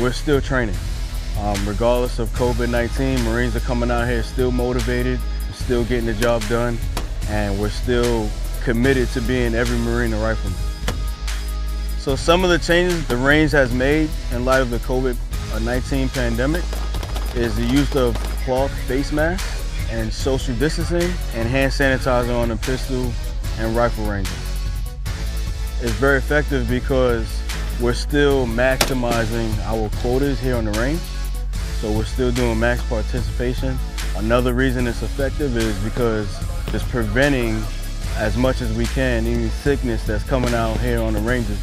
we're still training. Um, regardless of COVID-19, Marines are coming out here still motivated, still getting the job done, and we're still committed to being every Marine a rifleman. So some of the changes the range has made in light of the COVID-19 pandemic is the use of cloth face masks and social distancing and hand sanitizer on the pistol and rifle ranges. It's very effective because we're still maximizing our quotas here on the range. So we're still doing max participation. Another reason it's effective is because it's preventing as much as we can any sickness that's coming out here on the ranges